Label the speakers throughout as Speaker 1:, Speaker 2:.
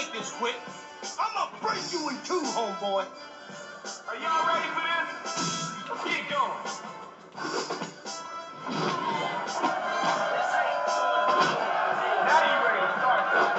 Speaker 1: make this quick.
Speaker 2: I'm gonna break you in two, homeboy.
Speaker 3: Are y'all ready for this? Let's get going. Now you ready to start.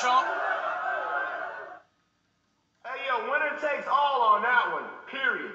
Speaker 3: Trump. Hey, yo, winner takes all on that one, period.